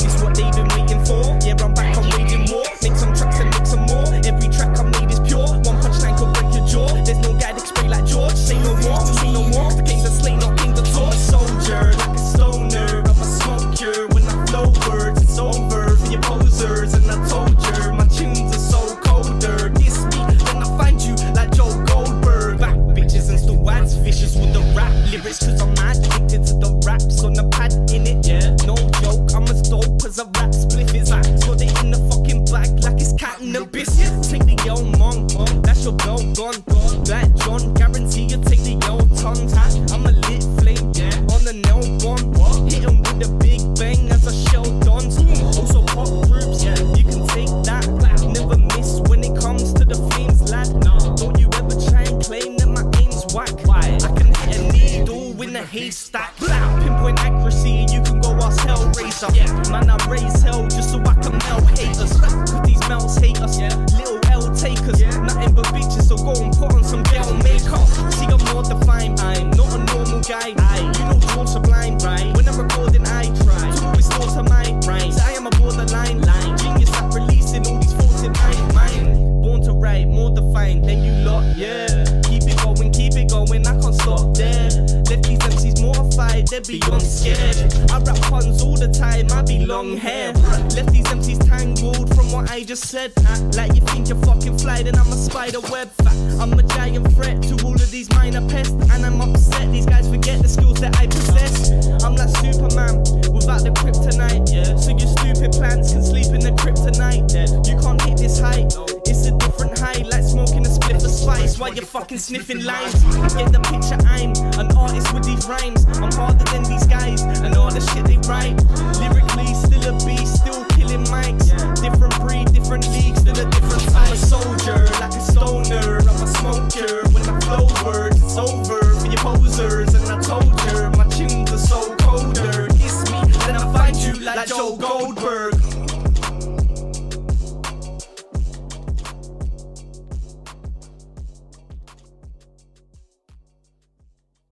It's what they've been waiting for. Yeah, I'm back, I'm waging war. Make some tracks and make some more. Every track I made is pure. One punchline could break your jaw. There's no guy that spray like George. Say no more, say no more. the king's gone. Black John, guarantee you take the yo tongues. I'm a lit flame, yeah, on the nail bomb. Hit 'em with the big bang as I shell dons. Also pop groups, yeah, you can take that. Never miss when it comes to the flames, lad. Don't you ever try and claim that my aim's whack. I can hit a needle in a haystack. Pinpoint accuracy, you can go ask Hellraiser. Man, I raise hell just so I can melt haters. Cause these mouths more defined than you lot, yeah. Keep it going, keep it going, I can't stop there. Left these MCs mortified, they're beyond scared. I rap puns all the time, I be long hair. Left these MCs tangled from what I just said. Like you think you're fucking fly, then I'm a spider web. I'm a giant threat to all of these minor pests, and I'm upset. These guys forget the skills that I possess. I'm like Superman fucking sniffing lines. Get the picture, I'm an artist with these rhymes. I'm harder than these guys and all the shit they write. Lyrically, still a beast, still killing mics. Different breed, different leagues, still a different type. I'm a soldier, like a stoner. I'm a smoker. When I flow words, it's over for your posers. And I told you, my tunes are so colder. Kiss me, then I find you like Joe Goldberg.